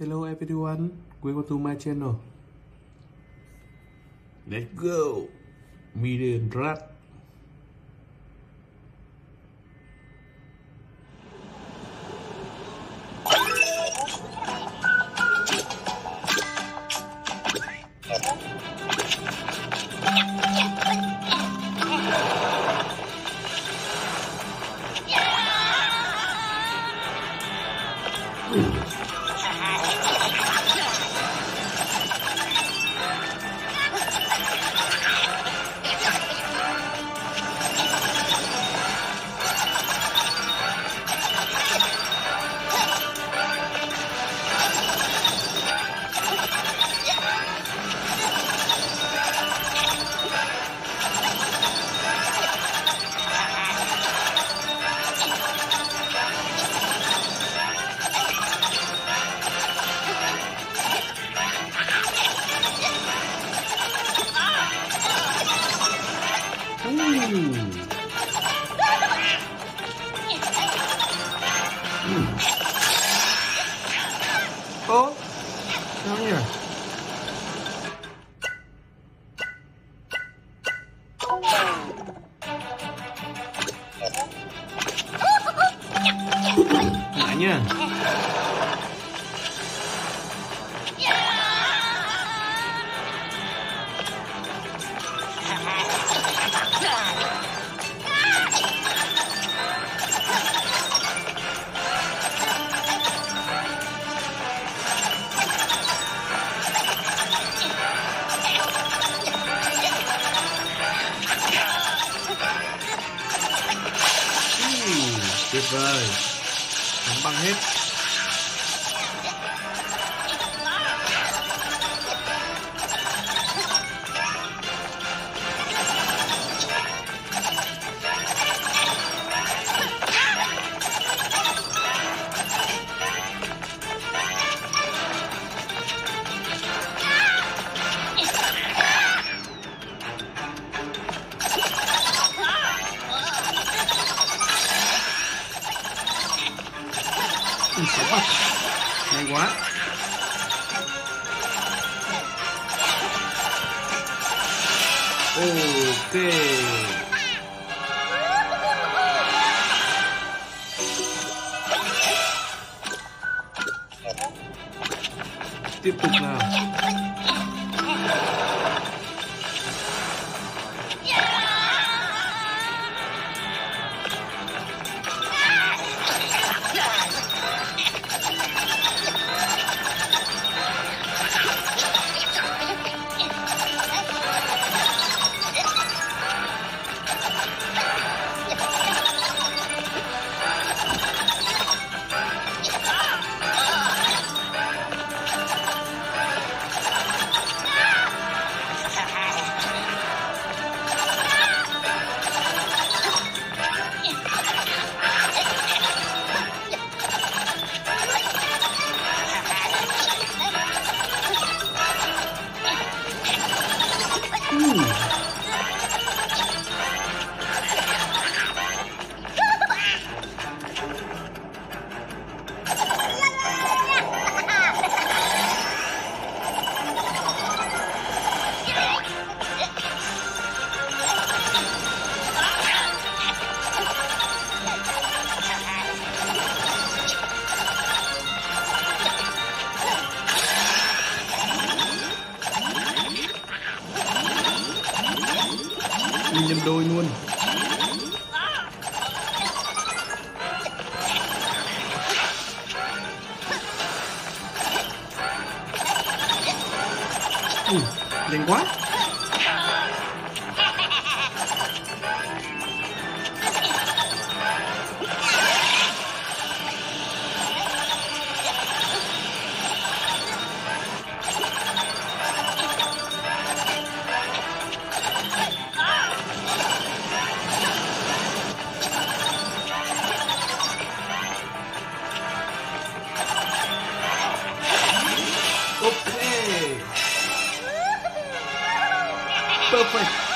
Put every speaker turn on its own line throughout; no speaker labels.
Hello everyone, welcome to my channel. Let's go, Million Rat. Yeah. Tipo, não. Đôi luôn. please.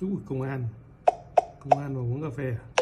Chú Ui, công an công an vào uống cà phê à?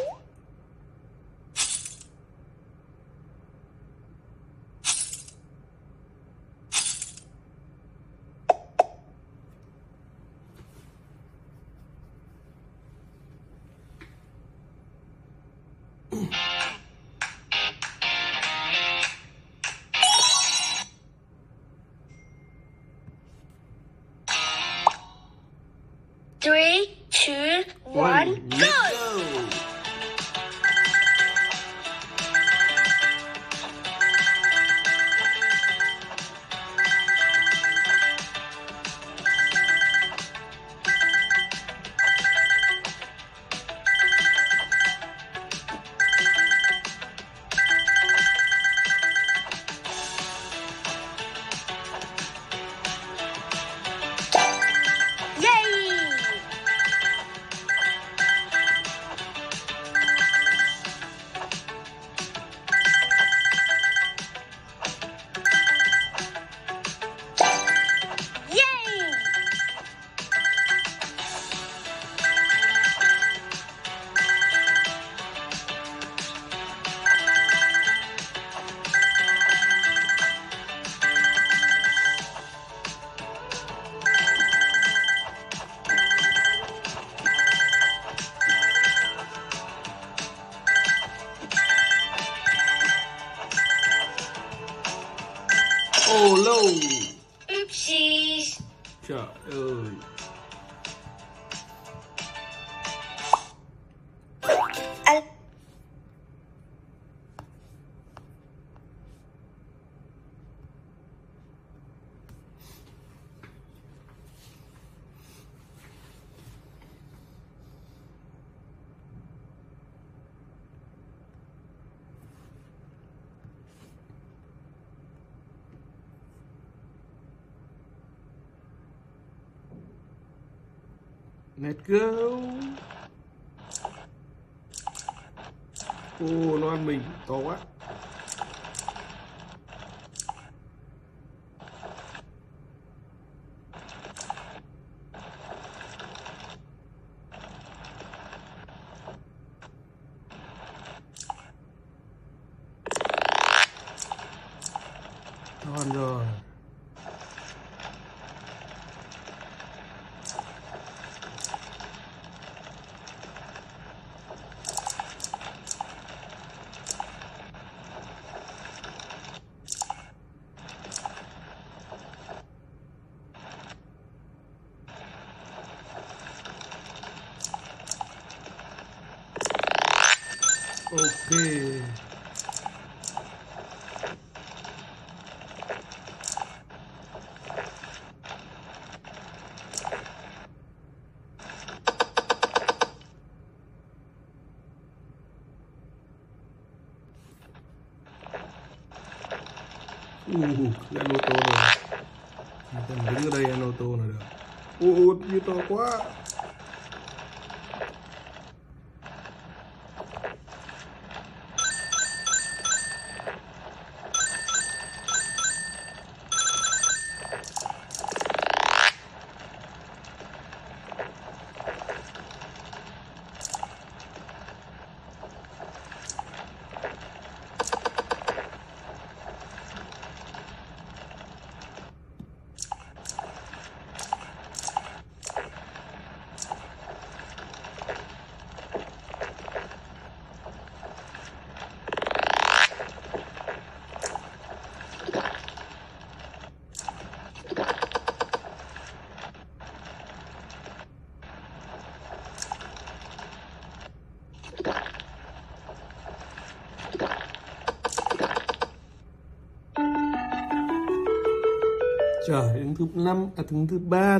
Let's
go
Ô nó ăn mình to quá. Uh, lên ô tô rồi. Chỉ cần đứng ở đây ăn ô tô là được. Ui, như to quá. Thứ năm, à thứ thứ ba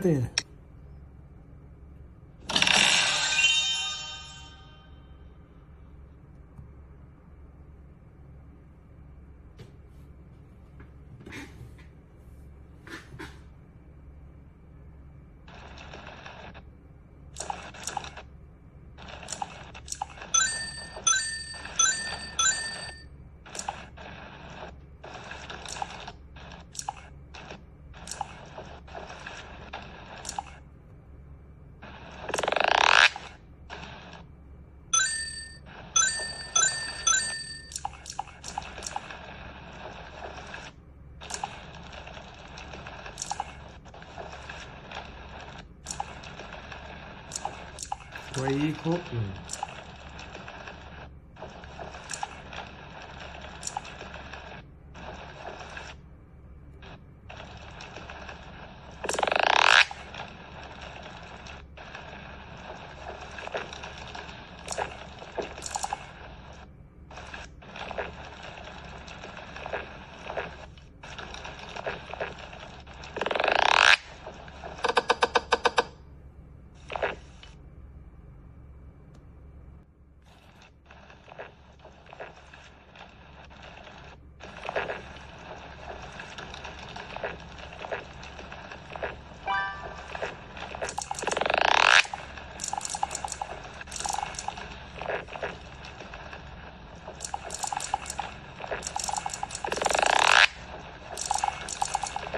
いい子、うん。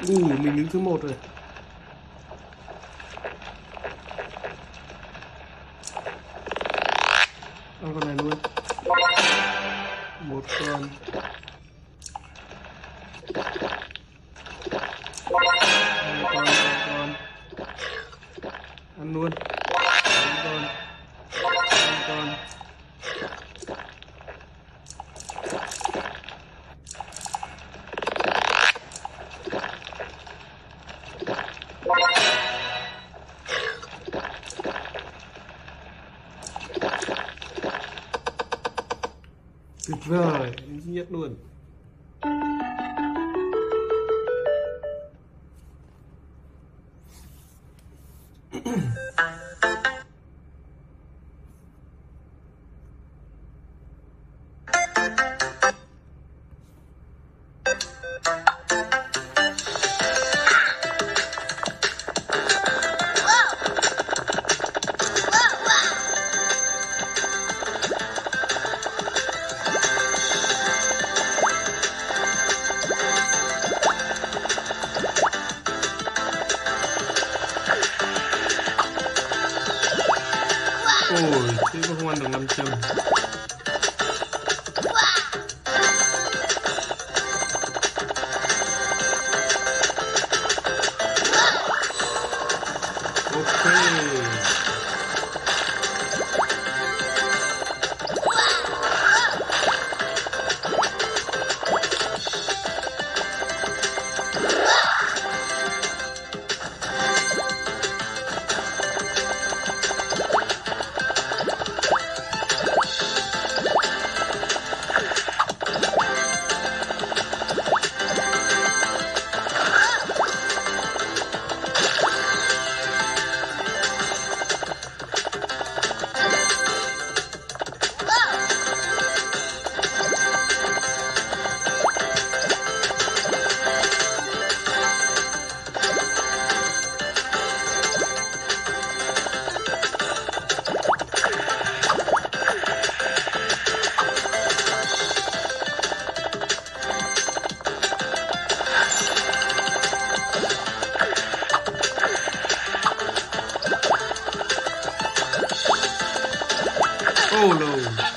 Rồi. Uh, mình đứng thứ một rồi. Tuyệt vời, duy nhất luôn. Ôi, thế không ăn được 500. Solo.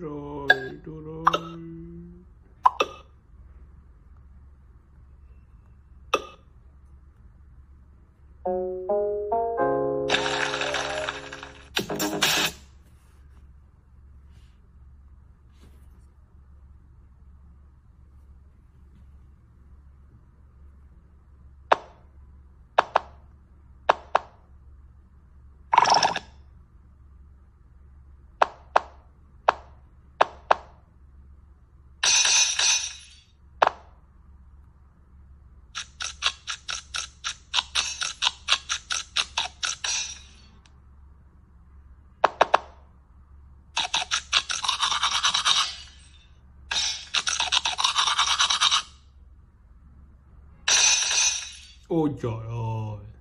Rồi, đồ rồi. 哦哟！